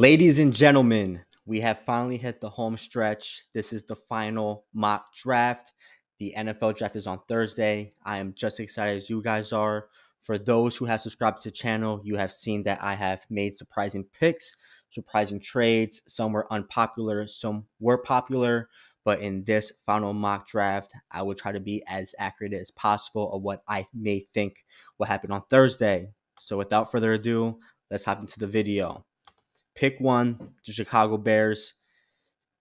Ladies and gentlemen, we have finally hit the home stretch. This is the final mock draft. The NFL draft is on Thursday. I am just as excited as you guys are. For those who have subscribed to the channel, you have seen that I have made surprising picks, surprising trades. Some were unpopular, some were popular. But in this final mock draft, I will try to be as accurate as possible of what I may think will happen on Thursday. So without further ado, let's hop into the video. Pick one, the Chicago Bears.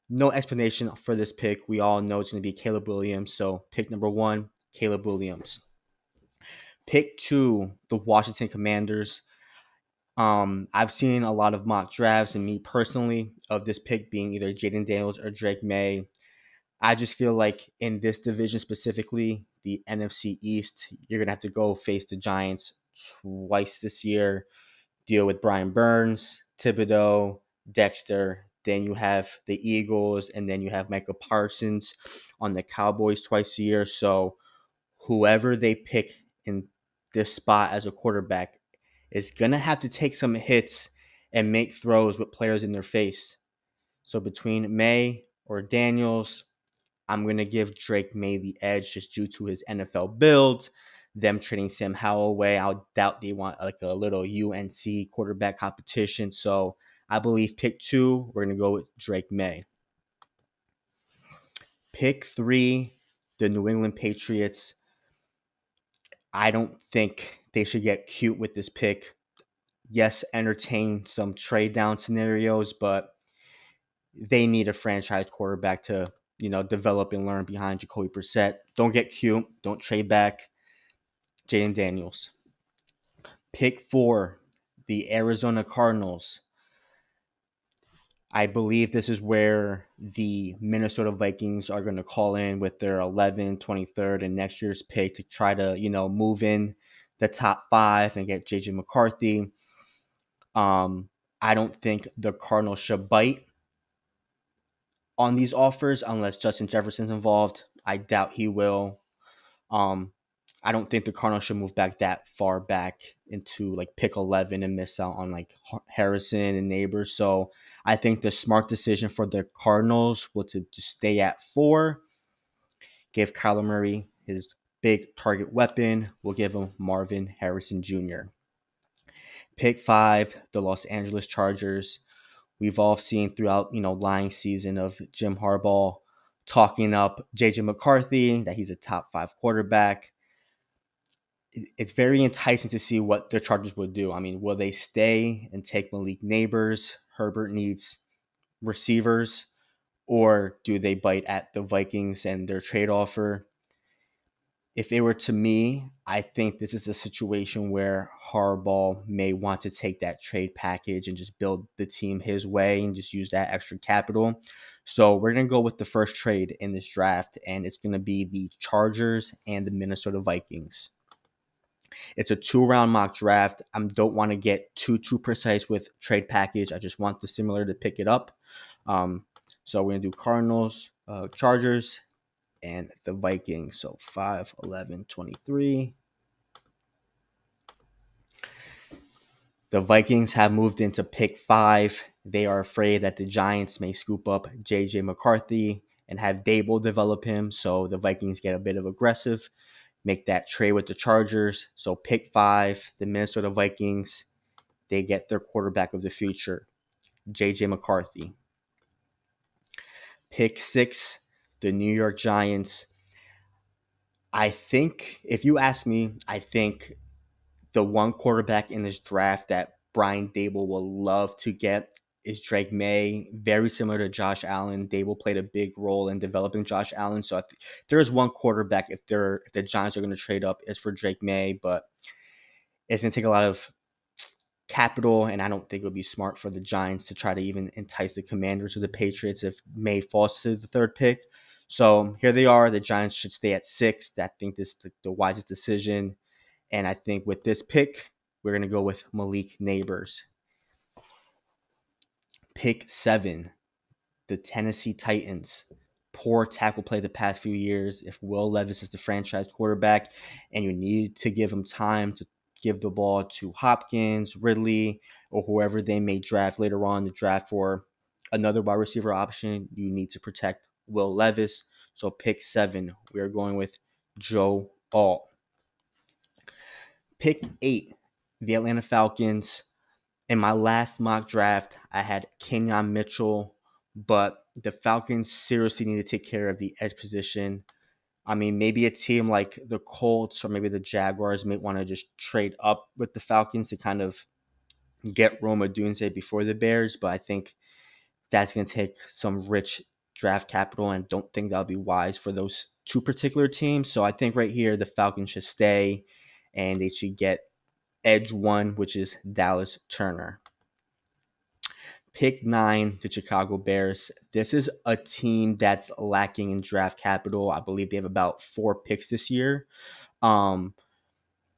No explanation for this pick. We all know it's going to be Caleb Williams. So pick number one, Caleb Williams. Pick two, the Washington Commanders. Um, I've seen a lot of mock drafts, and me personally, of this pick being either Jayden Daniels or Drake Maye. I just feel like in this division specifically, the NFC East, you're gonna have to go face the Giants twice this year, deal with Brian Burns, Thibodeaux, Dexter. Then you have the Eagles, and then you have Micah Parsons on the Cowboys twice a year. So whoever they pick in this spot as a quarterback is gonna have to take some hits and make throws with players in their face. So between Maye or Daniels, I'm gonna give Drake Maye the edge just due to his NFL build. Them trading Sam Howell away, I doubt they want like a little UNC quarterback competition. So I believe pick two, we're gonna go with Drake Maye. Pick three, the New England Patriots. I don't think they should get cute with this pick. Yes, entertain some trade down scenarios, but they need a franchise quarterback to you know, develop and learn behind Jacoby Brissett. Don't get cute. Don't trade back. Jayden Daniels. Pick four, the Arizona Cardinals. I believe this is where the Minnesota Vikings are going to call in with their 11, 23rd, and next year's pick to try to, you know, move in the top five and get JJ McCarthy. Um, I don't think the Cardinals should bite on these offers unless Justin Jefferson's involved. I doubt he will. Um, I don't think the Cardinals should move back that far back into like pick 11 and miss out on like Harrison and Nabers. So I think the smart decision for the Cardinals was to just stay at four, give Kyler Murray his big target weapon. We'll give him Marvin Harrison Jr. Pick five, the Los Angeles Chargers we've all seen throughout, you know, lying season of Jim Harbaugh talking up JJ McCarthy, that he's a top five quarterback. It's very enticing to see what the Chargers would do. I mean, will they stay and take Malik Nabers? Herbert needs receivers, or do they bite at the Vikings and their trade offer? if it were to me, I think this is a situation where Harbaugh may want to take that trade package and just build the team his way and just use that extra capital. So we're going to go with the first trade in this draft, and it's going to be the Chargers and the Minnesota Vikings. It's a two round mock draft. I don't want to get too too precise with trade package. I just want the similar to pick it up. Um, so we're gonna do Cardinals, uh, Chargers, and the Vikings. So 5, 11, 23. The Vikings have moved into pick five. They are afraid that the Giants may scoop up JJ McCarthy and have Daboll develop him. So the Vikings get a bit of aggressive, make that trade with the Chargers. So pick five, the Minnesota Vikings, they get their quarterback of the future, JJ McCarthy. Pick six, the New York Giants. I think, if you ask me, I think the one quarterback in this draft that Brian Daboll will love to get is Drake Maye. Very similar to Josh Allen. Daboll played a big role in developing Josh Allen. So if there is one quarterback, if they're if the Giants are going to trade up, is for Drake Maye, but it's going to take a lot of capital, and I don't think it would be smart for the Giants to try to even entice the Commanders or the Patriots if Maye falls to the third pick. So here they are. The Giants should stay at six. I think this is the, the wisest decision. And I think with this pick, we're going to go with Malik Nabers. Pick seven, the Tennessee Titans. Poor tackle play the past few years. If Will Levis is the franchise quarterback and you need to give him time to give the ball to Hopkins, Ridley, or whoever they may draft later on the draft for another wide receiver option. You need to protect Will Levis. So pick seven, we are going with Joe Alt. Pick eight, the Atlanta Falcons. In my last mock draft, I had Quinyon Mitchell, but the Falcons seriously need to take care of the edge position. I mean, maybe a team like the Colts or maybe the Jaguars may want to just trade up with the Falcons to kind of get Rome Odunze before the Bears, but I think that's going to take some rich draft capital and don't think that'll be wise for those two particular teams. So I think right here the Falcons should stay and they should get edge one, which is Dallas Turner. Pick nine, the Chicago Bears. This is a team that's lacking in draft capital. I believe they have about four picks this year. Um,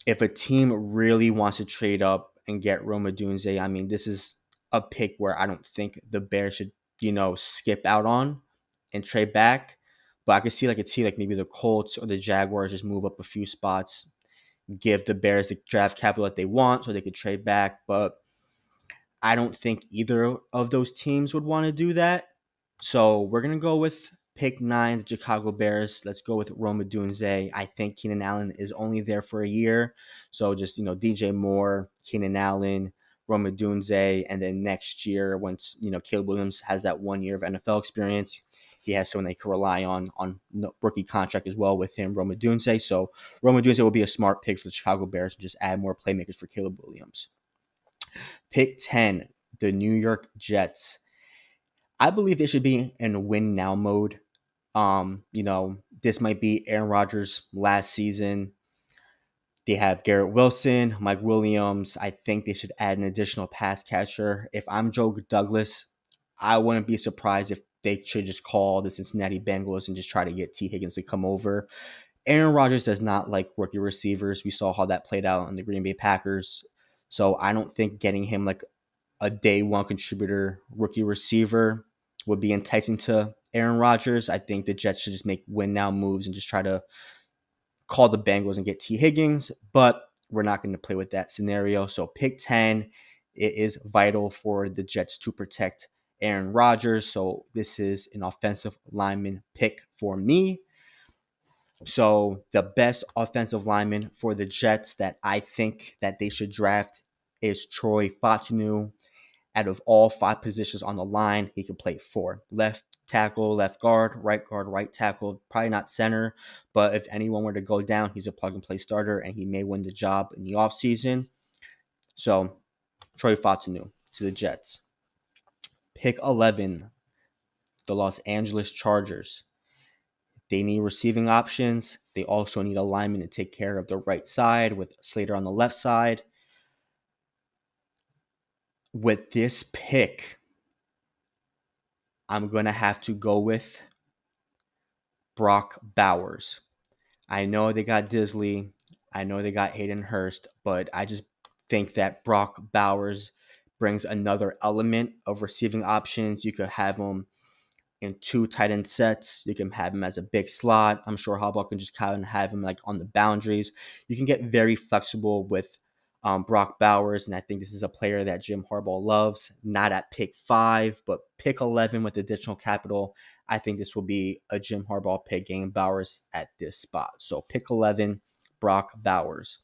if a team really wants to trade up and get Rome Odunze, I mean, this is a pick where I don't think the Bears should, you know, skip out on and trade back. But I could see like a team like maybe the Colts or the Jaguars just move up a few spots, give the Bears the draft capital that they want so they could trade back. But I don't think either of those teams would want to do that. So we're gonna go with pick nine, the Chicago Bears. Let's go with Rome Odunze. I think Keenan Allen is only there for a year. So just, you know, DJ Moore, Keenan Allen, Rome Odunze, and then next year, once, you know, Caleb Williams has that one year of NFL experience, he has someone they can rely on on rookie contract as well with him, Rome Odunze. So Rome Odunze will be a smart pick for the Chicago Bears and just add more playmakers for Caleb Williams. Pick 10, the New York Jets. I believe they should be in win now mode. Um, you know, this might be Aaron Rodgers' last season. They have Garrett Wilson, Mike Williams. I think they should add an additional pass catcher. If I'm Joe Douglas, I wouldn't be surprised if they should just call the Cincinnati Bengals and just try to get Tee Higgins to come over. Aaron Rodgers does not like rookie receivers. We saw how that played out on the Green Bay Packers. So I don't think getting him like a day one contributor rookie receiver would be enticing to Aaron Rodgers. I think the Jets should just make win now moves and just try to call the Bengals and get Tee Higgins, but we're not going to play with that scenario. So pick 10, it is vital for the Jets to protect Aaron Rodgers. So this is an offensive lineman pick for me. So the best offensive lineman for the Jets that I think that they should draft is Troy Fautanu. Out of all five positions on the line, he can play four. Left tackle, left guard, right guard, right tackle, probably not center, but if anyone were to go down, he's a plug and play starter and he may win the job in the offseason. So Troy Fautanu to the Jets. Pick 11, the Los Angeles Chargers. They need receiving options. They also need a lineman to take care of the right side with Slater on the left side. With this pick, I'm going to have to go with Brock Bowers. I know they got Dissly. I know they got Hayden Hurst, but I just think that Brock Bowers brings another element of receiving options. You could have him in two tight end sets. You can have him as a big slot. I'm sure Harbaugh can just kind of have him like on the boundaries. You can get very flexible with um, Brock Bowers, and I think this is a player that Jim Harbaugh loves. Not at pick five, but pick 11 with additional capital. I think this will be a Jim Harbaugh pick, game Bowers at this spot. So pick 11, Brock Bowers.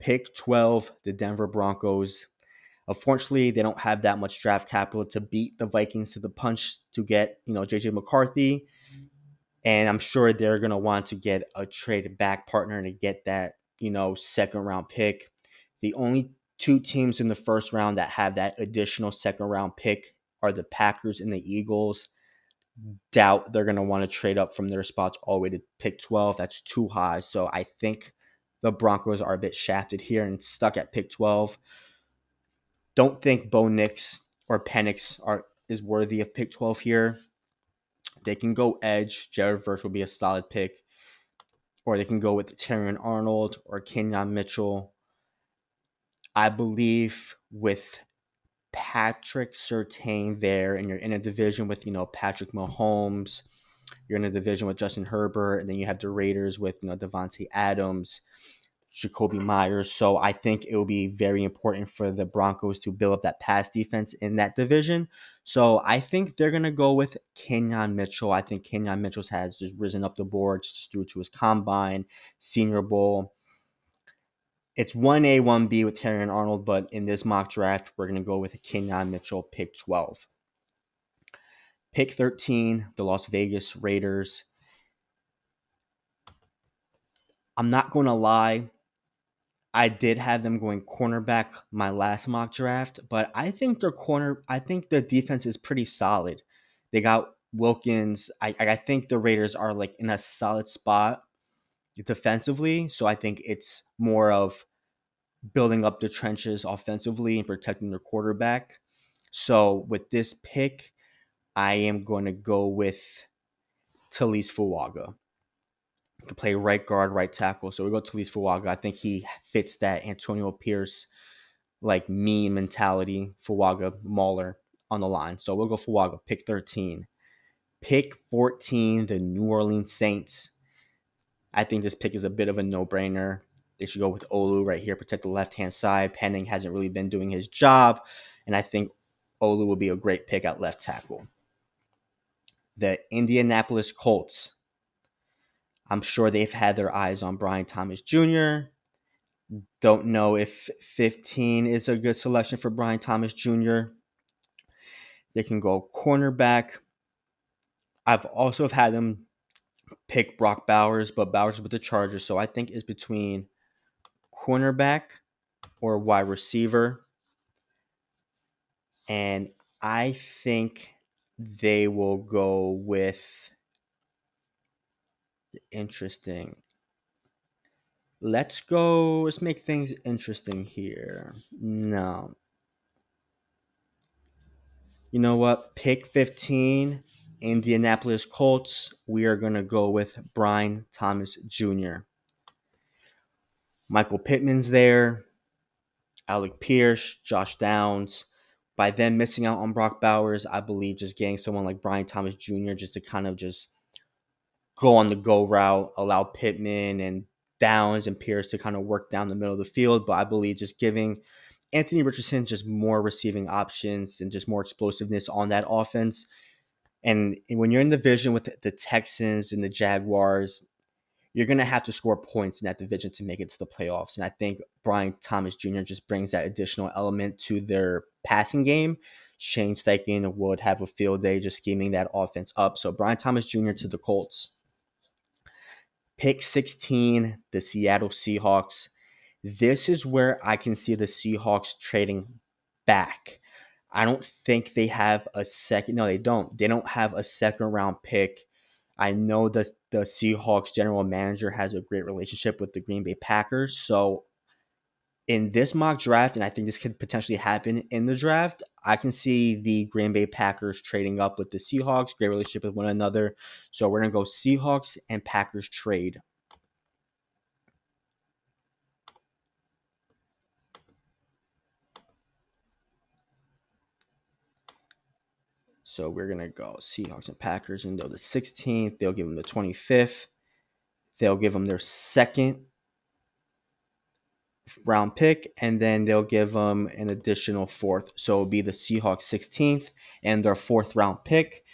Pick 12, the Denver Broncos. Unfortunately, they don't have that much draft capital to beat the Vikings to the punch to get, you know, JJ McCarthy. And I'm sure they're going to want to get a trade back partner to get that, you know, second round pick. The only two teams in the first round that have that additional second round pick are the Packers and the Eagles. Doubt they're going to want to trade up from their spots all the way to pick 12. That's too high. So I think the Broncos are a bit shafted here and stuck at pick 12 don't think Bo Nix or Penix are is worthy of pick 12 here. They can go edge. Jared Verse will be a solid pick. Or they can go with Terrion Arnold or Quinyon Mitchell. I believe with Patrick Surtain there, and you're in a division with, you know, Patrick Mahomes. You're in a division with Justin Herbert, and then you have the Raiders with, you know, Davante Adams. Jakobi Meyers. So I think it will be very important for the Broncos to build up that pass defense in that division. So I think they're going to go with Quinyon Mitchell. I think Quinyon Mitchell has just risen up the boards just due to his combine, Senior Bowl. It's 1A, 1B with Terrion Arnold, but in this mock draft, we're going to go with Quinyon Mitchell, pick 12. Pick 13, the Las Vegas Raiders. I'm not going to lie. I did have them going cornerback my last mock draft, but I think their corner, I think the defense is pretty solid. They got Wilkins. I, I think the Raiders are like in a solid spot defensively. So I think it's more of building up the trenches offensively and protecting their quarterback. So with this pick, I am going to go with Taliese Fuaga. Can play right guard, right tackle. So we go Taliese Fuaga. I think he fits that Antonio Pierce like me mentality. Fuaga, Mauler on the line. So we'll go Fuaga, pick 13. Pick 14, the New Orleans Saints. I think this pick is a bit of a no-brainer. They should go with Olu right here, protect the left-hand side. Penning hasn't really been doing his job, and I think Olu will be a great pick at left tackle. The Indianapolis Colts. I'm sure they've had their eyes on Brian Thomas Jr. Don't know if 15 is a good selection for Brian Thomas Jr. They can go cornerback. I've also had them pick Brock Bowers, but Bowers with the Chargers, so I think it's between cornerback or wide receiver. And I think they will go with interesting. Let's go. Let's make things interesting here. No. You know what? Pick 15, Indianapolis Colts. We are going to go with Brian Thomas Jr. Michael Pittman's there, Alec Pierce, Josh Downs. By them missing out on Brock Bowers, I believe just getting someone like Brian Thomas Jr. just to kind of just go on the go route, allow Pittman and Downs and Pierce to kind of work down the middle of the field. But I believe just giving Anthony Richardson just more receiving options and just more explosiveness on that offense. And when you're in the division with the Texans and the Jaguars, you're going to have to score points in that division to make it to the playoffs. And I think Brian Thomas Jr. just brings that additional element to their passing game. Shane Steichen would have a field day just scheming that offense up. So Brian Thomas Jr. to the Colts. Pick 16, the Seattle Seahawks. This is where I can see the Seahawks trading back. I don't think they have a second. No, they don't. They don't have a second round pick I know the the Seahawks general manager has a great relationship with the Green Bay Packers. So in this mock draft, and I think this could potentially happen in the draft, I can see the Green Bay Packers trading up with the Seahawks, great relationship with one another. So we're gonna go Seahawks and Packers trade. So we're gonna go Seahawks and Packers, and they'll the 16th. They'll give them the 25th. They'll give them their second round pick, and then they'll give them an additional fourth. So it'll be the Seahawks 16th and their fourth round pick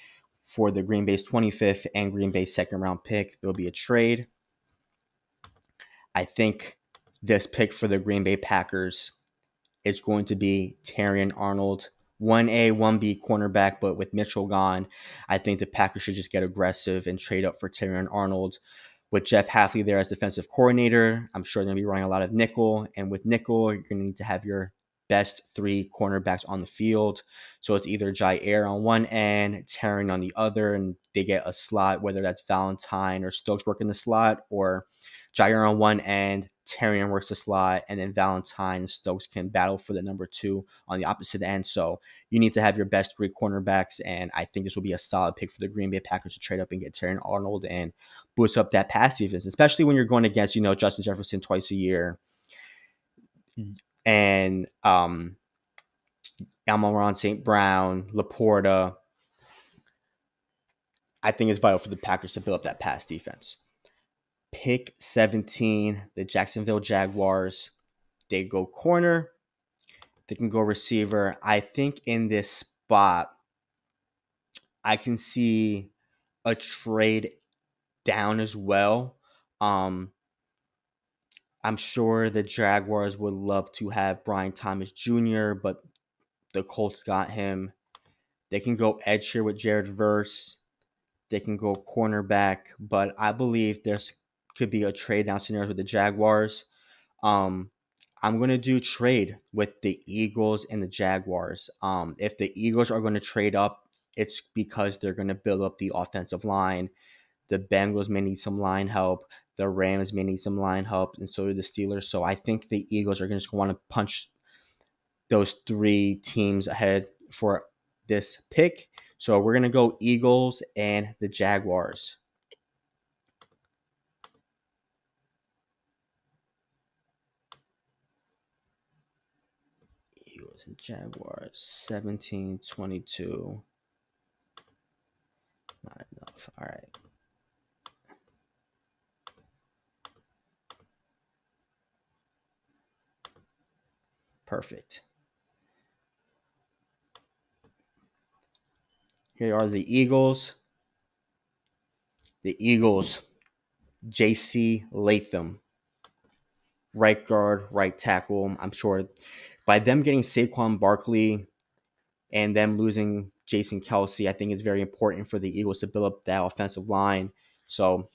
for the Green Bay's 25th and Green Bay second round pick. There'll be a trade. I think this pick for the Green Bay Packers is going to be Terrion Arnold 1A, 1B cornerback, but with Mitchell gone, I think the Packers should just get aggressive and trade up for Terrion Arnold. With Jeff Hafley there as defensive coordinator, I'm sure they're going to be running a lot of nickel. And with nickel, you're going to need to have your best three cornerbacks on the field. So it's either Jaire on one end, Terrion on the other, and they get a slot, whether that's Valentine or Stokes working the slot, or Jaire on one end, Terrion works the slot, and then Valentine Stokes can battle for the number two on the opposite end. So you need to have your best three cornerbacks, and I think this will be a solid pick for the Green Bay Packers to trade up and get Terrion Arnold and boost up that pass defense, especially when you're going against you know Justin Jefferson twice a year, and um, Amon St. Brown, Laporta. I think it's vital for the Packers to build up that pass defense. Pick 17, the Jacksonville Jaguars. They go corner. They can go receiver. I think in this spot, I can see a trade down as well. Um, I'm sure the Jaguars would love to have Brian Thomas Jr., but the Colts got him. They can go edge here with Jared Verse. They can go cornerback, but I believe there's could be a trade down scenario with the Jaguars. Um, I'm gonna do trade with the Eagles and the Jaguars. Um, if the Eagles are going to trade up, it's because they're going to build up the offensive line. The Bengals may need some line help. The Rams may need some line help, and so do the Steelers. So I think the Eagles are going to want to punch those three teams ahead for this pick. So we're going to go Eagles and the Jaguars. Eagles and Jaguars 17 22. Not enough. All right. Perfect. Here are the Eagles. The Eagles, J.C. Latham, right guard, right tackle. I'm sure by them getting Saquon Barkley and them losing Jason Kelce, I think is very important for the Eagles to build up that offensive line. So,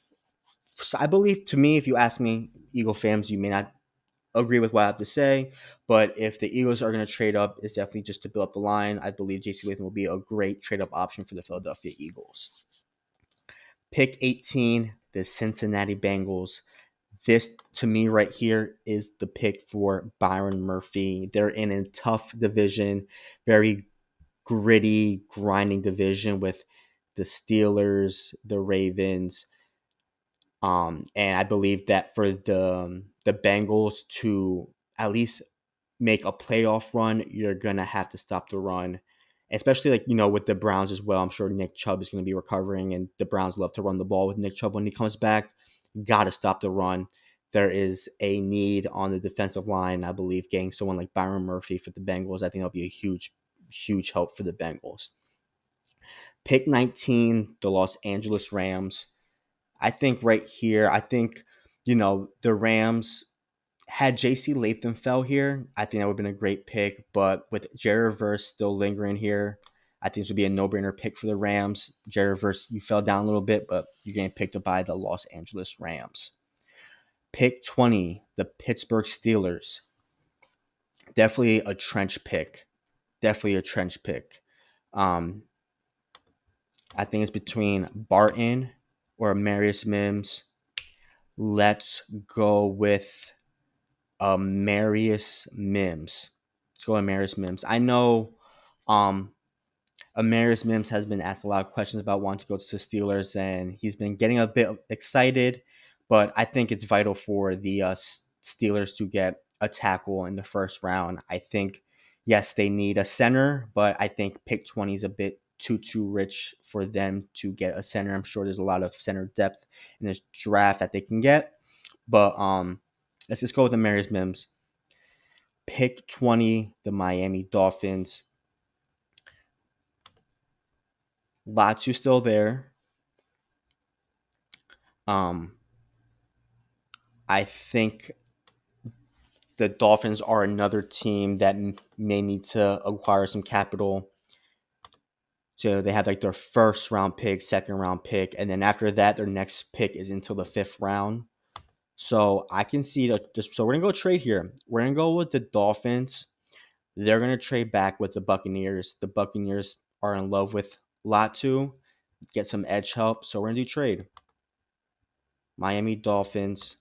so I believe, to me, if you ask me, Eagle fans, you may not agree with what I have to say. But if the Eagles are going to trade up, it's definitely just to build up the line. I believe JC Latham will be a great trade up option for the Philadelphia Eagles. Pick 18, the Cincinnati Bengals. This, to me, right here, is the pick for Byron Murphy. They're in a tough division, very gritty, grinding division with the Steelers, the Ravens, um, and I believe that for the um, the Bengals to at least make a playoff run, you're gonna have to stop the run. Especially like, you know, with the Browns as well. I'm sure Nick Chubb is gonna be recovering and the Browns love to run the ball with Nick Chubb when he comes back. Gotta stop the run. There is a need on the defensive line, I believe, getting someone like Byron Murphy for the Bengals. I think that'll be a huge, huge help for the Bengals. Pick 19, the Los Angeles Rams. I think right here, I think, you know, the Rams had JC Latham fell here, I think that would have been a great pick. But with Jared Verse still lingering here, I think this would be a no brainer pick for the Rams. Jared Verse, you fell down a little bit, but you're getting picked up by the Los Angeles Rams. Pick 20, the Pittsburgh Steelers. Definitely a trench pick. Definitely a trench pick. Um, I think it's between Barton or Marius Mims. Let's go with uh, Marius Mims. Let's go with Marius Mims. I know um, Amarius Mims has been asked a lot of questions about wanting to go to the Steelers, and he's been getting a bit excited. But I think it's vital for the uh, Steelers to get a tackle in the first round. I think, yes, they need a center, but I think pick 20 is a bit too too rich for them to get a center. I'm sure there's a lot of center depth in this draft that they can get, but um, let's just go with the Marius Mims. Pick 20, the Miami Dolphins. Latu still there. Um, I think the Dolphins are another team that may need to acquire some capital so they have like their first round pick, second round pick, and then after that, their next pick is until the fifth round. So I can see that. Just so we're gonna go trade here. We're gonna go with the Dolphins. They're gonna trade back with the Buccaneers. The Buccaneers are in love with Latu. Get some edge help. So we're gonna do trade. Miami Dolphins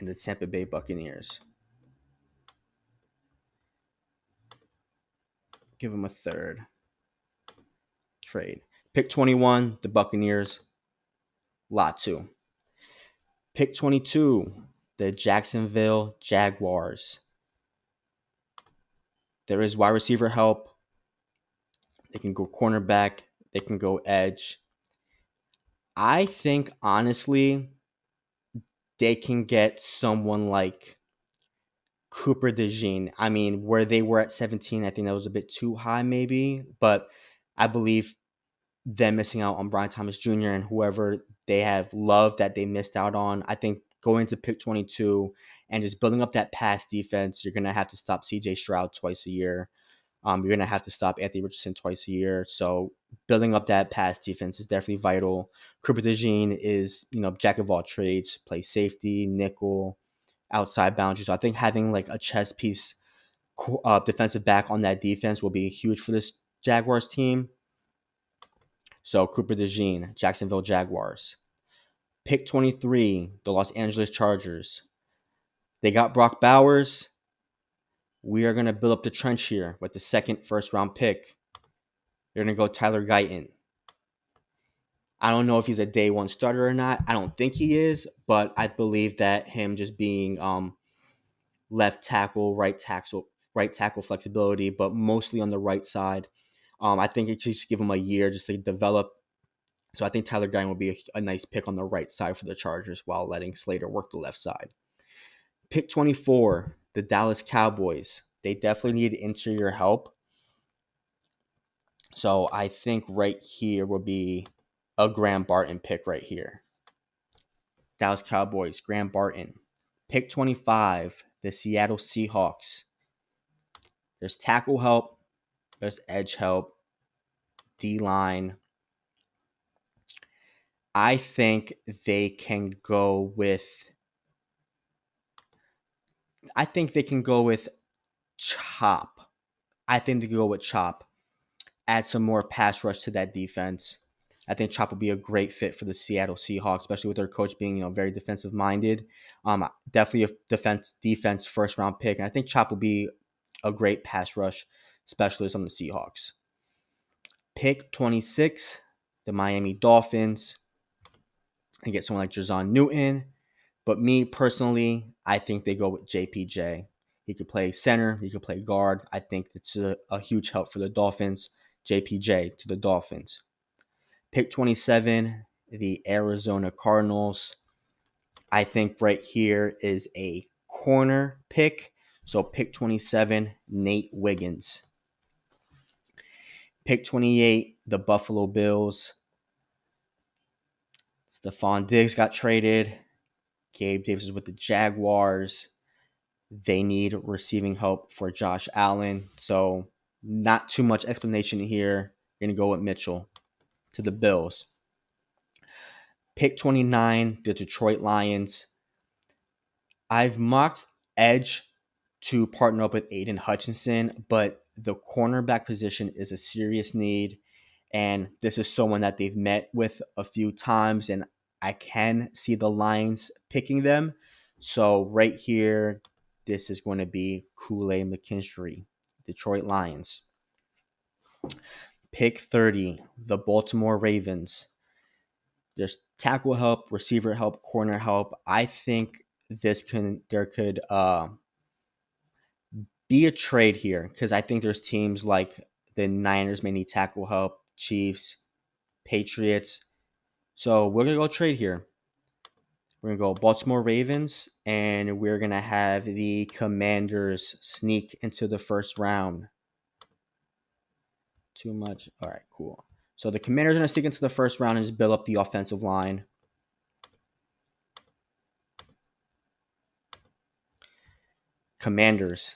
and the Tampa Bay Buccaneers. Give them a third trade. Pick 21, the Buccaneers. Latu. Pick 22, the Jacksonville Jaguars. There is wide receiver help. They can go cornerback. They can go edge. I think, honestly, they can get someone like Cooper DeJean. I mean, where they were at 17, I think that was a bit too high, maybe. But I believe them missing out on Brian Thomas Jr. and whoever they have loved that they missed out on. I think going to pick 22 and just building up that pass defense, you're going to have to stop CJ Stroud twice a year. Um, you're going to have to stop Anthony Richardson twice a year. So building up that pass defense is definitely vital. DeJean is, you know, jack of all trades, play safety, nickel, outside boundaries. So I think having like a chess piece uh, defensive back on that defense will be huge for this Jaguars team. So Cooper DeJean, Jacksonville Jaguars. Pick 23, the Los Angeles Chargers. They got Brock Bowers. We are going to build up the trench here with the second first round pick. They're going to go Tyler Guyton. I don't know if he's a day one starter or not. I don't think he is, but I believe that him just being um, left tackle, right tackle, right tackle flexibility, but mostly on the right side. Um, I think it should give him a year just to develop. So I think Tyler Guyton will be a, a nice pick on the right side for the Chargers while letting Slater work the left side. Pick 24, the Dallas Cowboys. They definitely need interior help. So I think right here will be a Graham Barton pick right here. Dallas Cowboys, Graham Barton. Pick 25, the Seattle Seahawks. There's tackle help, there's edge help, D line. I think they can go with. I think they can go with Chop. I think they can go with Chop. Add some more pass rush to that defense. I think Chop will be a great fit for the Seattle Seahawks, especially with their coach being you know very defensive minded. Um, definitely a defense defense first round pick, and I think Chop will be a great pass rush specialist on the Seahawks. Pick 26, the Miami Dolphins, and get someone like Jer'Zhan Newton. But me personally, I think they go with JPJ. He could play center, he could play guard. I think it's a, a huge help for the Dolphins. JPJ to the Dolphins. Pick 27, the Arizona Cardinals. I think right here is a corner pick. So pick 27, Nate Wiggins. Pick 28, the Buffalo Bills. Stefon Diggs got traded. Gabe Davis is with the Jaguars. They need receiving help for Josh Allen. So, not too much explanation here. You're going to go with Mitchell to the Bills. Pick 29, the Detroit Lions. I've mocked Edge to partner up with Aidan Hutchinson, but the cornerback position is a serious need. And this is someone that they've met with a few times, and I can see the Lions picking them. So, right here, this is going to be Kool Aid McKinstry, Detroit Lions. Pick 30, the Baltimore Ravens. There's tackle help, receiver help, corner help. I think this can there could uh, be a trade here because I think there's teams like the Niners may need tackle help, Chiefs, Patriots. So we're gonna go trade here. We're gonna go Baltimore Ravens, and we're gonna have the Commanders sneak into the first round too much. All right, cool. So the Commanders are to sneak into the first round and just build up the offensive line. Commanders.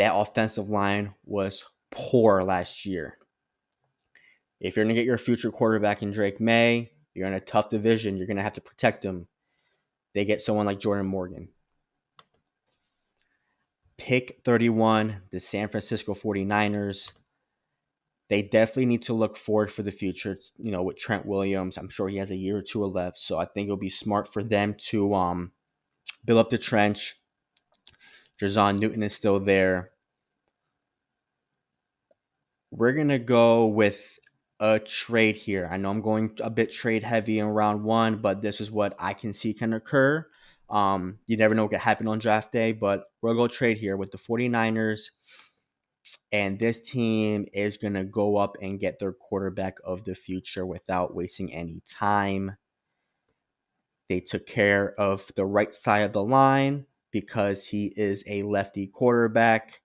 That offensive line was poor last year. If you're going to get your future quarterback in Drake Maye, you're in a tough division. You're going to have to protect him. They get someone like Jordan Morgan. Pick 31, the San Francisco 49ers they definitely need to look forward for the future. You know, with Trent Williams, I'm sure he has a year or two left, so I think it'll be smart for them to um, build up the trench. Jer'Zhan Newton is still there. We're gonna go with a trade here. I know I'm going a bit trade heavy in round one, but this is what I can see can occur. Um, you never know what can happen on draft day, but we'll go trade here with the 49ers and this team is going to go up and get their quarterback of the future without wasting any time. They took care of the right side of the line because he is a lefty quarterback.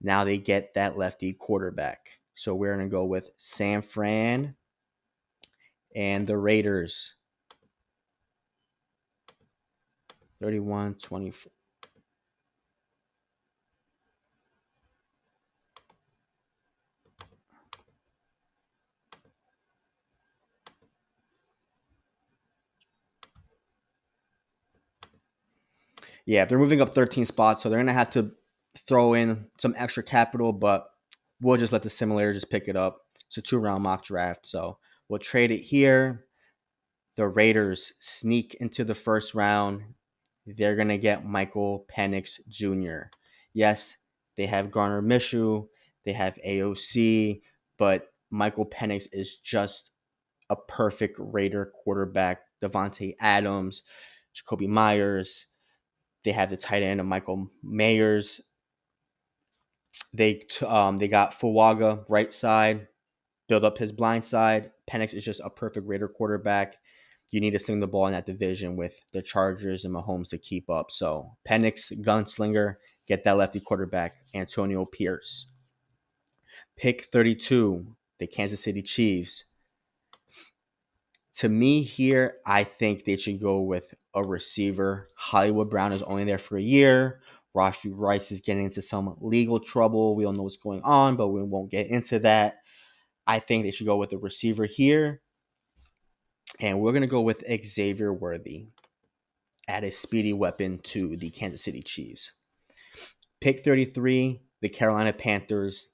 Now they get that lefty quarterback. So we're going to go with San Fran and the Raiders. 31 24. Yeah, they're moving up 13 spots, so they're to have to throw in some extra capital, but we'll just let the simulator just pick it up. It's a two round mock draft. So we'll trade it here. The Raiders sneak into the first round. They're to get Michael Penix Jr. Yes, they have Gardner Minshew, they have AOC, but Michael Penix is just a perfect Raider quarterback. Davante Adams, Jakobi Meyers. They have the tight end of Michael Mayers. They um they got Fuaga right side, build up his blind side. Penix is just a perfect Raider quarterback. You need to sling the ball in that division with the Chargers and Mahomes to keep up. So Penix, gunslinger, get that lefty quarterback, Antonio Pierce. Pick 32, the Kansas City Chiefs. To me, here, I think they should go with a receiver. Hollywood Brown is only there for a year. Rashee Rice is getting into some legal trouble. We don't know what's going on, but we won't get into that. I think they should go with a receiver here. And we're going to go with Xavier Worthy. Add a speedy weapon to the Kansas City Chiefs. Pick 33, the Carolina Panthers.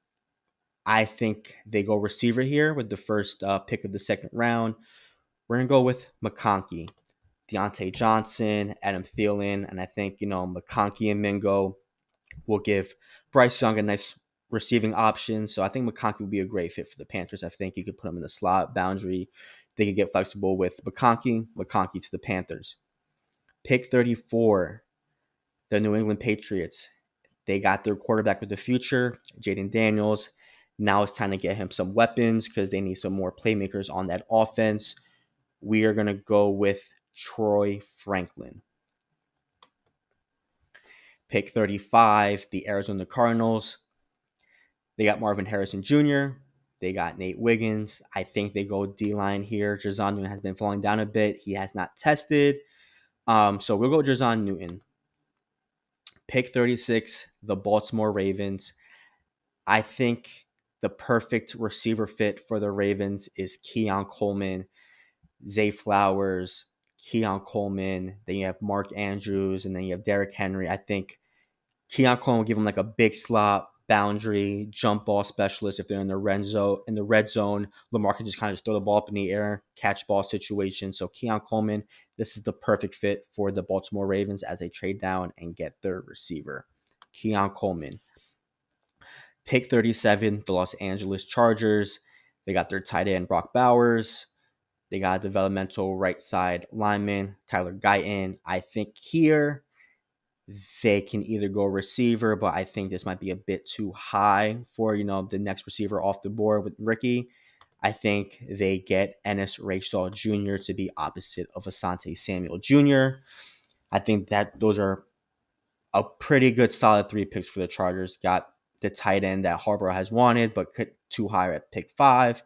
I think they go receiver here with the first uh, pick of the second round. We're going to go with McConkey. Diontae Johnson, Adam Thielen, and I think, you know, McConkey and Mingo will give Bryce Young a nice receiving option. So I think McConkey would be a great fit for the Panthers. I think you could put him in the slot boundary. They could get flexible with McConkey, McConkey to the Panthers. Pick 34, the New England Patriots. They got their quarterback of the future, Jayden Daniels. Now it's time to get him some weapons because they need some more playmakers on that offense. We are going to go with Troy Franklin. Pick 35, the Arizona Cardinals. They got Marvin Harrison Jr. They got Nate Wiggins. I think they go D line here. Jer'Zhan Newton has been falling down a bit. He has not tested. Um, so we'll go Jer'Zhan Newton. Pick 36, the Baltimore Ravens. I think the perfect receiver fit for the Ravens is Keon Coleman, Zay Flowers, Keon Coleman, then you have Mark Andrews, and then you have Derrick Henry. I think Keon Coleman will give him like a big slot boundary jump ball specialist if they're in the red zone. In the red zone, Lamar can just kind of just throw the ball up in the air, catch ball situation. So Keon Coleman, this is the perfect fit for the Baltimore Ravens as they trade down and get their receiver, Keon Coleman. Pick 37, the Los Angeles Chargers. They got their tight end Brock Bowers. They got a developmental right side lineman, Tyler Guyton. I think here they can either go receiver, but I think this might be a bit too high for, you know, the next receiver off the board with Ricky. I think they get Ennis Rakestraw Jr. to be opposite of Asante Samuel Jr. I think that those are a pretty good solid three picks for the Chargers. Got the tight end that Harbaugh has wanted, but could too high at pick five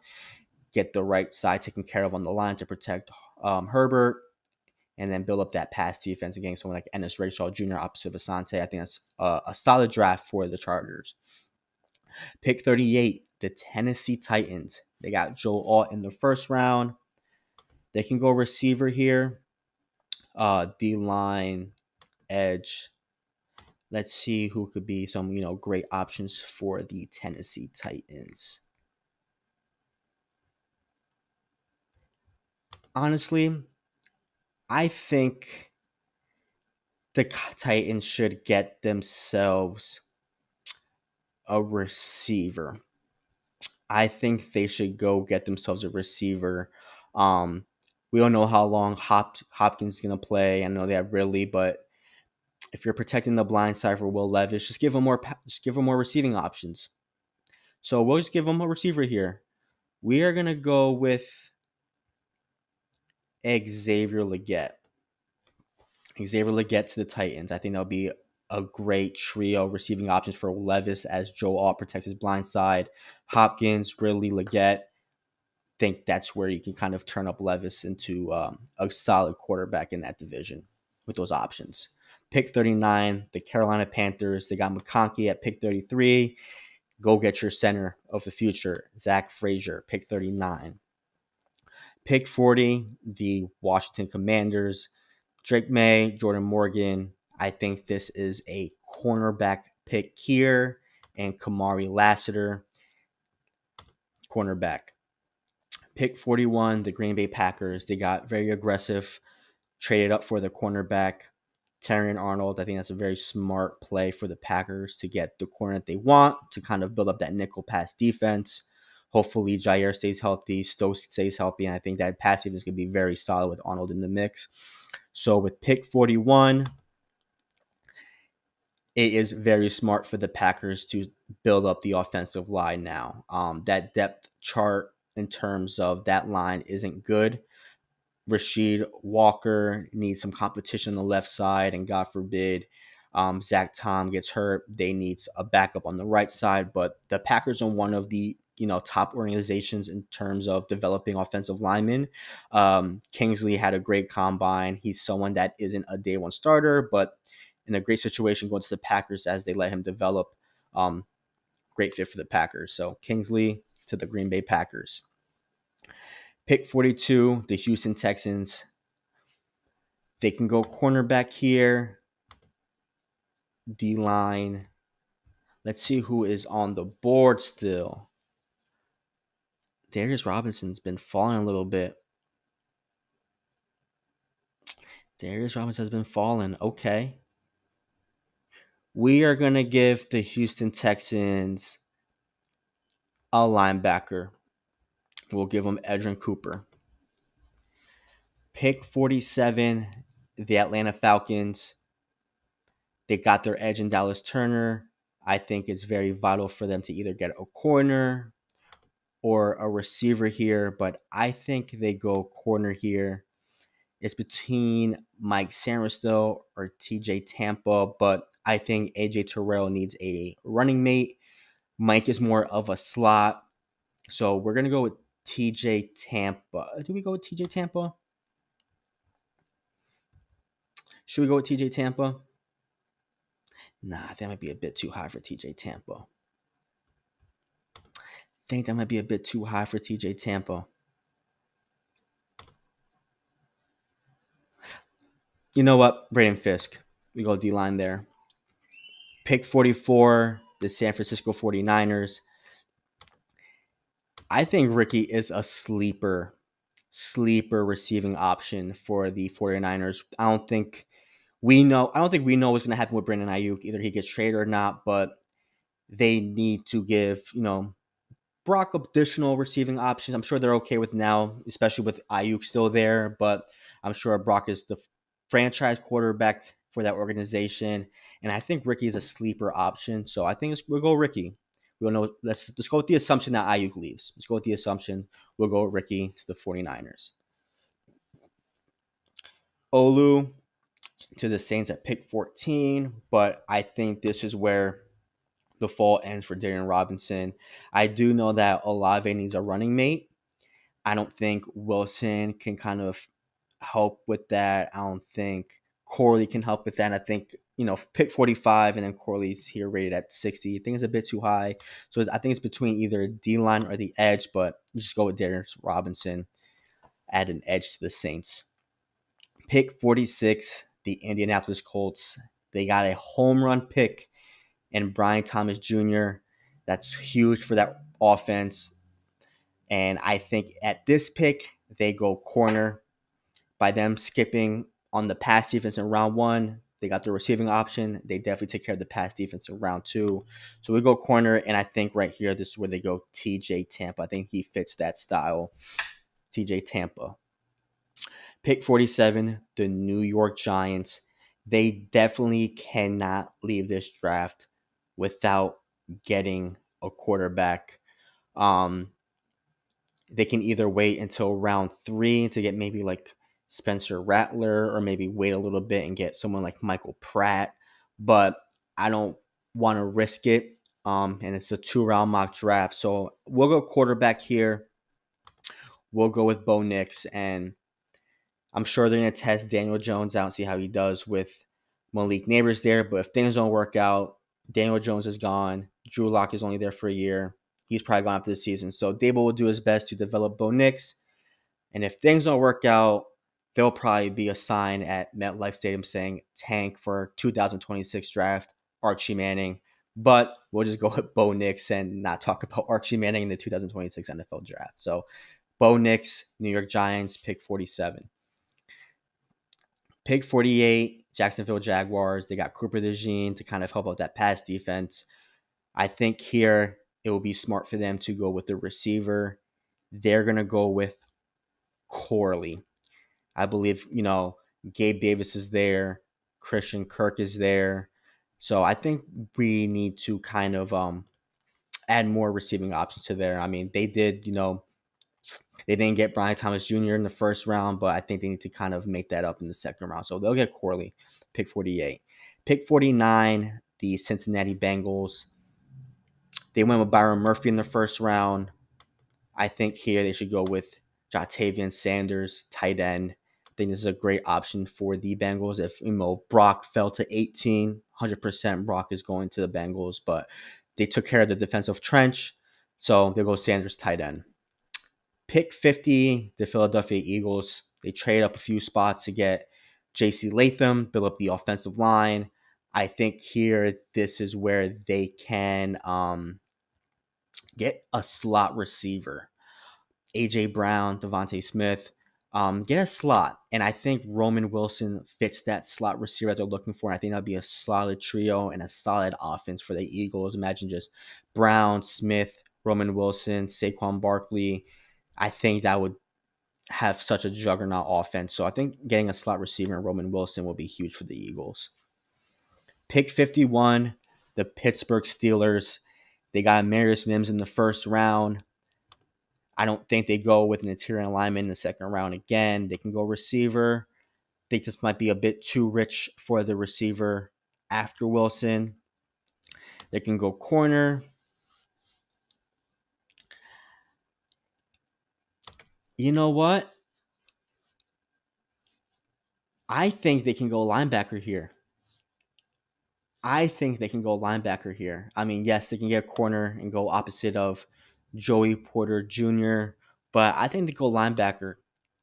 get the right side taken care of on the line to protect um, Herbert, and then build up that pass defense against someone like Ennis Rakestraw Jr. opposite of Asante. I think that's a, a solid draft for the Chargers. Pick 38, the Tennessee Titans. They got Joe Alt in the first round. They can go receiver here. Uh, D line, edge. Let's see who could be some, you know, great options for the Tennessee Titans. Honestly, I think the Titans should get themselves a receiver. I think they should go get themselves a receiver. Um, we don't know how long Hop- Hopkins is going to play. I know they have Ridley, but if you're protecting the blind side for Will Levis, just give him more. Just give him more receiving options. So we'll just give him a receiver here. We are going to go with Xavier Legette. Xavier Legette to the Titans. I think that'll be a great trio receiving options for Levis as Joe Alt protects his blind side. Hopkins, Ridley, Legette. Think that's where you can kind of turn up Levis into um, a solid quarterback in that division with those options. Pick 39, the Carolina Panthers. They got McConkey at pick 33. Go get your center of the future, Zach Frazier, pick 39. Pick 40, the Washington Commanders. Drake Maye, Jordan Morgan. I think this is a cornerback pick here. And Kamari Lassiter, cornerback. Pick 41, the Green Bay Packers. They got very aggressive, traded up for the cornerback. Terrion Arnold, I think that's a very smart play for the Packers to get the corner that they want to kind of build up that nickel pass defense. Hopefully, Jaire stays healthy, Stokes stays healthy, and I think that pass is going to be very solid with Arnold in the mix. So, with pick 41, it is very smart for the Packers to build up the offensive line now. Um, that depth chart in terms of that line isn't good. Rasheed Walker needs some competition on the left side, and God forbid um, Zach Tom gets hurt. They need a backup on the right side. But the Packers are one of the you know top organizations in terms of developing offensive linemen. Um, Kingsley had a great combine. He's someone that isn't a day one starter, but in a great situation going to the Packers as they let him develop. Um, great fit for the Packers. So Kingsley to the Green Bay Packers. Pick 42, the Houston Texans. They can go cornerback here. D line. Let's see who is on the board still. Darius Robinson's been falling a little bit. Darius Robinson has been falling. Okay. We are going to give the Houston Texans a linebacker. We'll give them Edgerrin Cooper. Pick 47, the Atlanta Falcons. They got their edge in Dallas Turner. I think it's very vital for them to either get a corner or a receiver here, but I think they go corner here. It's between Mike Sainristil or TJ Tampa, but I think AJ Terrell needs a running mate. Mike is more of a slot. So we're going to go with TJ Tampa. Do we go with TJ Tampa? Should we go with TJ Tampa? Nah, that might be a bit too high for TJ Tampa. Think that might be a bit too high for TJ Tampa. You know what? Braden Fiske. We go D line there. Pick 44, the San Francisco 49ers. I think Ricky is a sleeper, sleeper receiving option for the 49ers. I don't think we know I don't think we know what's gonna happen with Brandon Aiyuk. Either he gets traded or not, but they need to give, you know, Brock additional receiving options. I'm sure they're okay with now, especially with Aiyuk still there, but I'm sure Brock is the franchise quarterback for that organization. And I think Ricky is a sleeper option. So I think we'll go Ricky. We'll know. Let's let's go with the assumption that Aiyuk leaves. Let's go with the assumption we'll go Ricky to the 49ers. Olu to the Saints at pick 14, but I think this is where the fall ends for Darren Robinson. I do know that Olave needs a running mate. I don't think Wilson can kind of help with that. I don't think Corley can help with that. And I think you know, pick 45 and then Corley's here rated at 60. I think it's a bit too high. So I think it's between either D line or the edge, but you just go with Darius Robinson, add an edge to the Saints. Pick 46, the Indianapolis Colts. They got a home run pick and Brian Thomas Jr. That's huge for that offense. And I think at this pick, they go corner by them skipping on the pass defense in round one. They got the receiving option. They definitely take care of the pass defense in round two. So we go corner, and I think right here, this is where they go TJ Tampa. I think he fits that style. TJ Tampa. Pick 47, the New York Giants. They definitely cannot leave this draft without getting a quarterback. Um, they can either wait until round three to get maybe like Spencer Rattler or maybe wait a little bit and get someone like Michael Pratt. But I don't want to risk it. Um, and it's a two round mock draft. So we'll go quarterback here. We'll go with Bo Nix. And I'm sure they're going to test Daniel Jones out and see how he does with Malik Nabers there. But if things don't work out, Daniel Jones is gone. Drew Lock is only there for a year. He's probably gone after the season. So Daboll will do his best to develop Bo Nix. And if things don't work out, there'll probably be a sign at MetLife Stadium saying tank for 2026 draft, Archie Manning. But we'll just go with Bo Nix and not talk about Archie Manning in the 2026 NFL draft. So Bo Nix, New York Giants, pick 47. Pick 48, Jacksonville Jaguars. They got Cooper DeJean to kind of help out that pass defense. I think here it will be smart for them to go with the receiver. They're going to go with Corley. I believe, you know, Gabe Davis is there, Christian Kirk is there. So I think we need to kind of um add more receiving options to there. I mean, they did, you know, they didn't get Brian Thomas Jr. in the first round, but I think they need to kind of make that up in the second round. So they'll get Corley, pick 48. Pick 49, the Cincinnati Bengals. They went with Byron Murphy in the first round. I think here they should go with Ja'Tavion Sanders, tight end. I think this is a great option for the Bengals. If you know Brock fell to 18, 100% Brock is going to the Bengals, but they took care of the defensive trench, so they go Sanders tight end. Pick 50, the Philadelphia Eagles. They trade up a few spots to get J.C. Latham, build up the offensive line. I think here this is where they can um, get a slot receiver. AJ Brown, DeVonta Smith, um, get a slot. And I think Roman Wilson fits that slot receiver that they're looking for. And I think that'll be a solid trio and a solid offense for the Eagles. Imagine just Brown, Smith, Roman Wilson, Saquon Barkley. I think that would have such a juggernaut offense. So I think getting a slot receiver and Roman Wilson will be huge for the Eagles. Pick 51, the Pittsburgh Steelers. They got Marius Mims in the first round. I don't think they go with an interior lineman in the second round again. They can go receiver. I think this might be a bit too rich for the receiver after Wilson. They can go corner. You know what? I think they can go linebacker here. I think they can go linebacker here. I mean, yes, they can get a corner and go opposite of Joey Porter Jr., but I think they go linebacker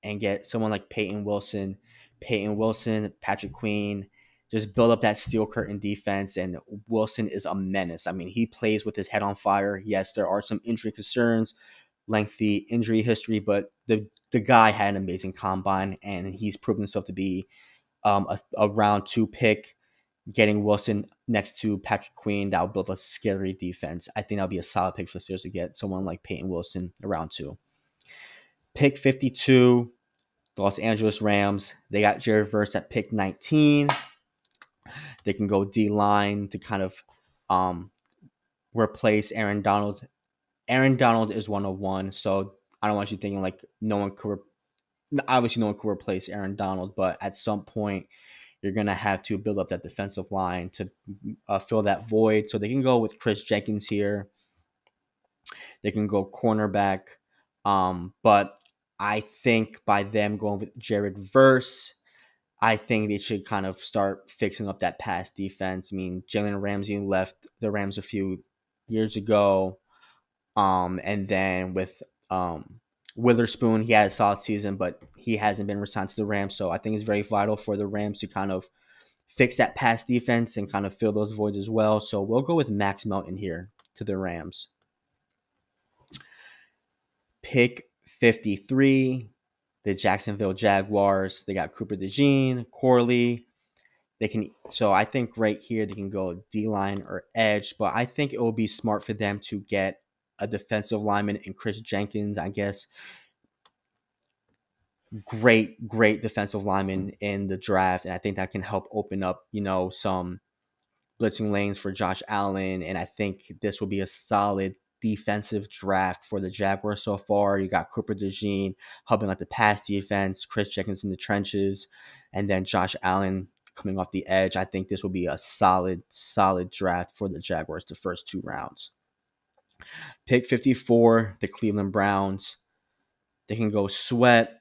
and get someone like Payton Wilson, Payton Wilson, Patrick Queen, just build up that steel curtain defense. And Wilson is a menace. I mean, he plays with his head on fire. Yes, there are some injury concerns, lengthy injury history, but the the guy had an amazing combine, and he's proven himself to be um, a, a round two pick getting Wilson next to Patrick Queen, that would build a scary defense. I think that'll be a solid pick for the Steelers to get someone like Payton Wilson around two. Pick 52, Los Angeles Rams. They got Jared Verse at pick 19. They can go D line to kind of um, replace Aaron Donald. Aaron Donald is one of one, so I don't want you thinking like no one could. Re- obviously, no one could replace Aaron Donald, but at some point, you're going to have to build up that defensive line to uh, fill that void. So they can go with Chris Jenkins here. They can go cornerback. Um, but I think by them going with Jared Verse, I think they should kind of start fixing up that pass defense. I mean, Jalen Ramsey left the Rams a few years ago. Um, and then with um, Witherspoon, he had a solid season, but he hasn't been resigned to the Rams. So I think it's very vital for the Rams to kind of fix that pass defense and kind of fill those voids as well. So we'll go with Max Melton here to the Rams. Pick 53, the Jacksonville Jaguars. They got Cooper DeJean, Corley. They can so I think right here they can go D line or edge, but I think it will be smart for them to get a defensive lineman in Chris Jenkins, I guess. Great, great defensive lineman in the draft. And I think that can help open up, you know, some blitzing lanes for Josh Allen. And I think this will be a solid defensive draft for the Jaguars so far. You got Cooper DeJean helping out the pass defense, Chris Jenkins in the trenches, and then Josh Allen coming off the edge. I think this will be a solid, solid draft for the Jaguars the first two rounds. Pick 54, the Cleveland Browns. They can go sweat.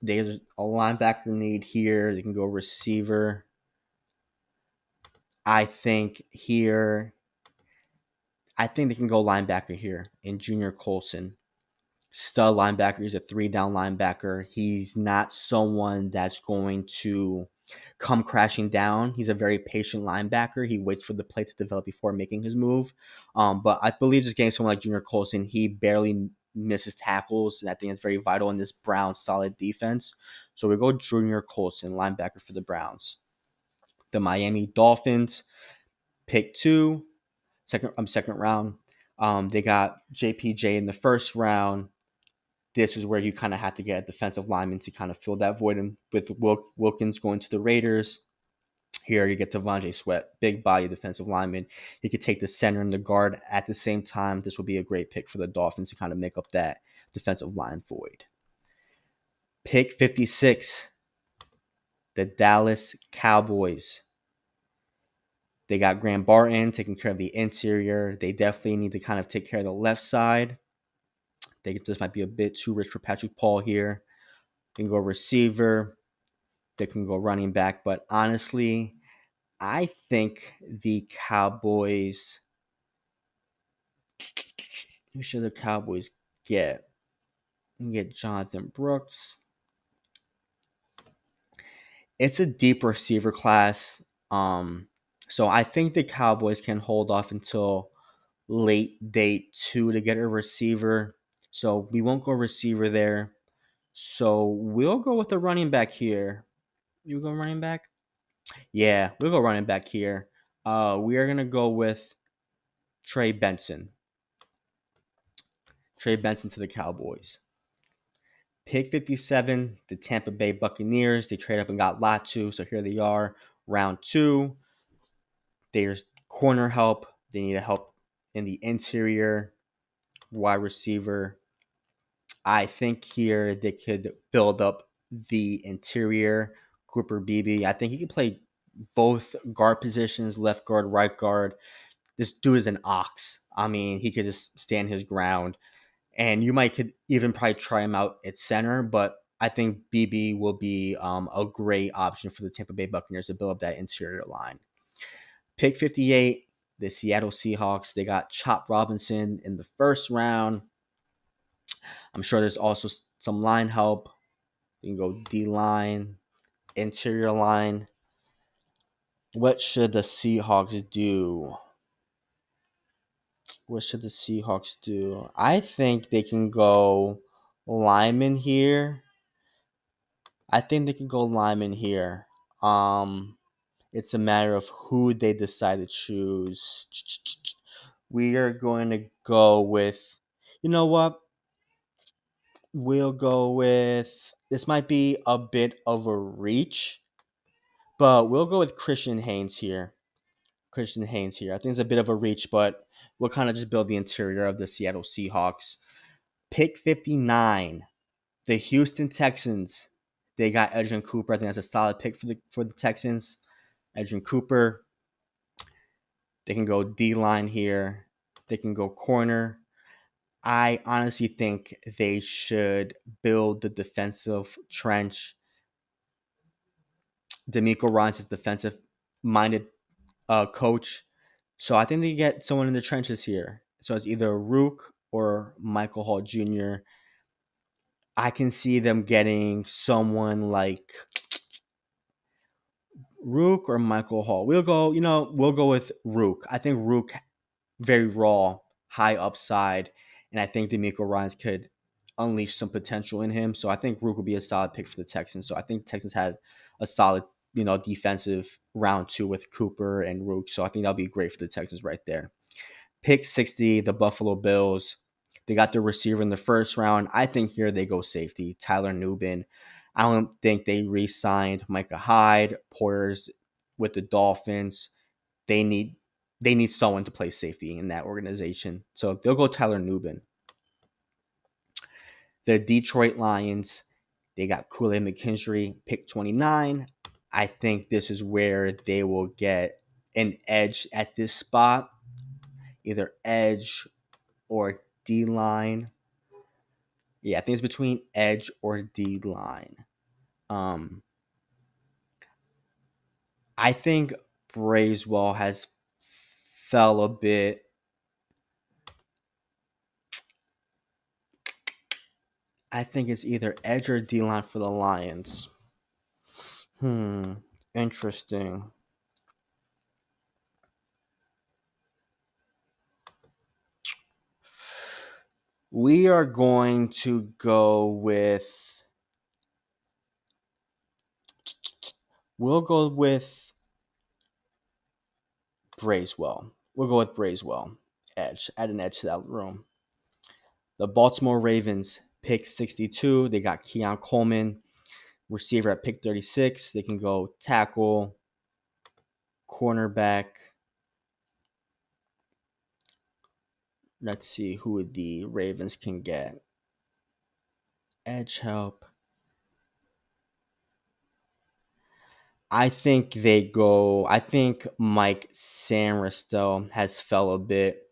There's a linebacker need here. They can go receiver. I think here, I think they can go linebacker here in Junior Colson stud linebacker. He's a three down linebacker. He's not someone that's going to come crashing down. He's a very patient linebacker. He waits for the play to develop before making his move. Um, but I believe this game, someone like Junior Colson, he barely misses tackles. And I think it's very vital in this Browns solid defense. So we go Junior Colson, linebacker for the Browns. The Miami Dolphins, pick two, second um, second round. Um, they got JPJ in the first round this is where you kind of have to get a defensive lineman to kind of fill that void. And with Wilk, Wilkins going to the Raiders, here you get T'Vondre Sweat, big body defensive lineman. He could take the center and the guard at the same time. This will be a great pick for the Dolphins to kind of make up that defensive line void. Pick 56, the Dallas Cowboys. They got Graham Barton taking care of the interior. They definitely need to kind of take care of the left side think this might be a bit too rich for Patrick Paul here. They can go receiver. They can go running back. But honestly, I think the Cowboys. Who should the Cowboys get? Get Jonathan Brooks. It's a deep receiver class. Um, so I think the Cowboys can hold off until late day two to get a receiver. So we won't go receiver there. So we'll go with the running back here. You go running back? Yeah, we'll go running back here. Uh, we are gonna go with Trey Benson. Trey Benson to the Cowboys. Pick 57, the Tampa Bay Buccaneers. They trade up and got Latu, so here they are, round two. There's corner help. They need a help in the interior, wide receiver, I think here they could build up the interior. Cooper Beebe, I think he could play both guard positions, left guard, right guard. This dude is an ox. I mean, he could just stand his ground. And you might could even probably try him out at center, but I think Beebe will be um, a great option for the Tampa Bay Buccaneers to build up that interior line. Pick 58, the Seattle Seahawks. They got Chop Robinson in the first round. I'm sure there's also some line help. You can go D line, interior line. What should the Seahawks do? What should the Seahawks do? I think they can go lineman here. I think they can go lineman here. Um, it's a matter of who they decide to choose. We are going to go with, you know what? We'll go with this might be a bit of a reach, but we'll go with Christian Haynes here. Christian Haynes here. I think it's a bit of a reach, but we'll kind of just build the interior of the Seattle Seahawks. Pick 59, the Houston Texans. They got Edgerrin Cooper. I think that's a solid pick for the for the Texans. Edgerrin Cooper. They can go D line here. They can go corner. I honestly think they should build the defensive trench. DeMeco Ryans is defensive minded uh, coach. So I think they get someone in the trenches here. So it's either Rook or Michael Hall Jr. I can see them getting someone like Rook or Michael Hall. We'll go, you know, we'll go with Rook. I think Rook very raw, high upside and I think DeMeco Ryans could unleash some potential in him. So I think Rook will be a solid pick for the Texans. So I think Texans had a solid, you know, defensive round two with Cooper and Rook. So I think that'll be great for the Texans right there. Pick 60, the Buffalo Bills. They got their receiver in the first round. I think here they go safety, Tyler Nubin. I don't think they re-signed Micah Hyde, Poyer's with the Dolphins. They need they need someone to play safety in that organization. So they'll go Tyler Nubin. The Detroit Lions, they got Kool-Aid McKinstry, pick 29. I think this is where they will get an edge at this spot, either edge or D line. Yeah, I think it's between edge or D line. Um, I think Braswell has fell a bit. I think it's either edge or D line for the Lions. Hmm, interesting. We are going to go with. We'll go with Braswell. We'll go with Braswell. Edge. Add an edge to that room. The Baltimore Ravens pick 62. They got Keon Coleman, receiver at pick 36. They can go tackle, cornerback. Let's see who the Ravens can get. Edge help. I think they go. I think Mike Sainristil has fell a bit.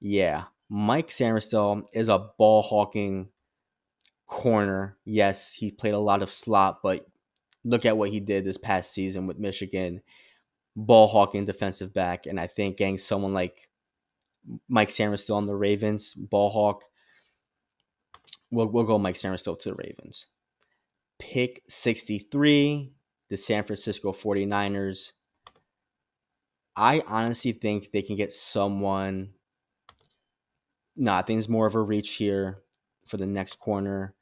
Yeah, Mike Sainristil is a ball hawking corner. Yes, he played a lot of slot, but look at what he did this past season with Michigan. Ball hawking defensive back, and I think getting someone like Mike Sainristil on the Ravens, ball hawk. We'll, we'll go Mike Sainristil to the Ravens. Pick 63 the San Francisco 49ers. I honestly think they can get someone. No, I think it's more of a reach here for the next corner.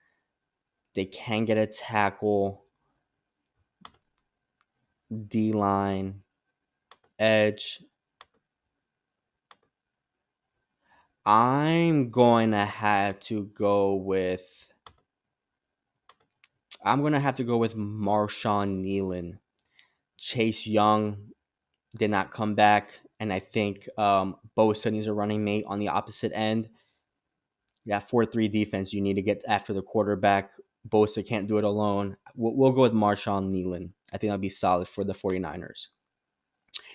They can get a tackle, D line, edge. I'm going to have to go with I'm gonna have to go with Marshawn Kneeland. Chase Young did not come back, and I think um, Bosa needs a running mate on the opposite end. Yeah, four three defense. You need to get after the quarterback. Bosa can't do it alone. We'll, we'll go with Marshawn Kneeland. I think that'll be solid for the 49ers.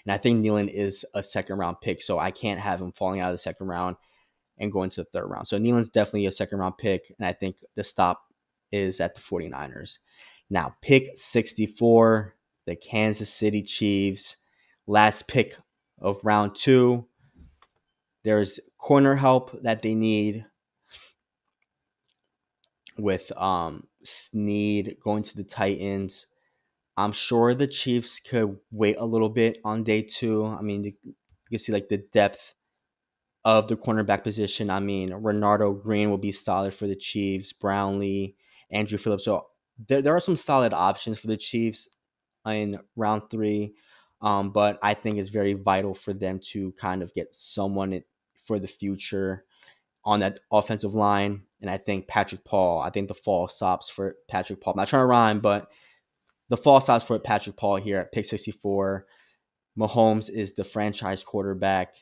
And I think Kneeland is a second round pick, so I can't have him falling out of the second round and going to the third round. So Kneeland's definitely a second round pick, and I think the stop is at the 49ers. Now, pick 64, the Kansas City Chiefs. Last pick of round two. There's corner help that they need with um Sneed going to the Titans. I'm sure the Chiefs could wait a little bit on day two. I mean, you, can see like the depth of the cornerback position. I mean, Renardo Green will be solid for the Chiefs. Brownlee, Andrew Phillips. So there, there are some solid options for the Chiefs in round three. Um, but I think it's very vital for them to kind of get someone for the future on that offensive line. And I think Patrick Paul, I think the fall stops for Patrick Paul. I'm not trying to rhyme, but the fall stops for Patrick Paul here at pick 64. Mahomes is the franchise quarterback.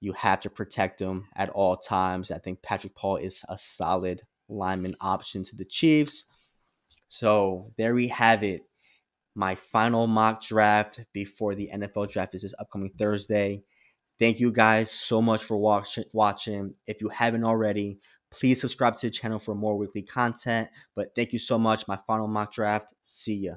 You have to protect him at all times. I think Patrick Paul is a solid lineman option to the Chiefs. So there we have it. My final mock draft before the NFL draft is this upcoming Thursday. Thank you guys so much for watch- watching. If you haven't already, please subscribe to the channel for more weekly content. But thank you so much. My final mock draft. See ya.